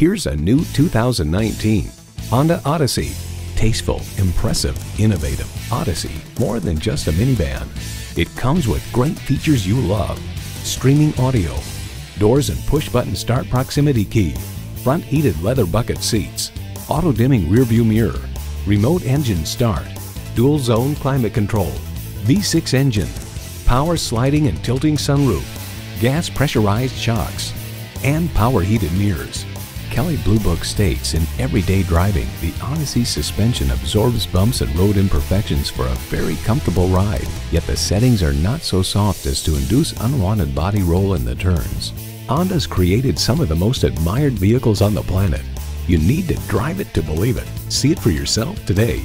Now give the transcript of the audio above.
Here's a new 2019 Honda Odyssey. Tasteful, impressive, innovative. Odyssey, more than just a minivan. It comes with great features you love. Streaming audio, doors and push-button start proximity key, front heated leather bucket seats, auto-dimming rearview mirror, remote engine start, dual zone climate control, V6 engine, power sliding and tilting sunroof, gas pressurized shocks, and power heated mirrors. Kelley Blue Book states in everyday driving, the Odyssey suspension absorbs bumps and road imperfections for a very comfortable ride, yet the settings are not so soft as to induce unwanted body roll in the turns. Honda's created some of the most admired vehicles on the planet. You need to drive it to believe it. See it for yourself today.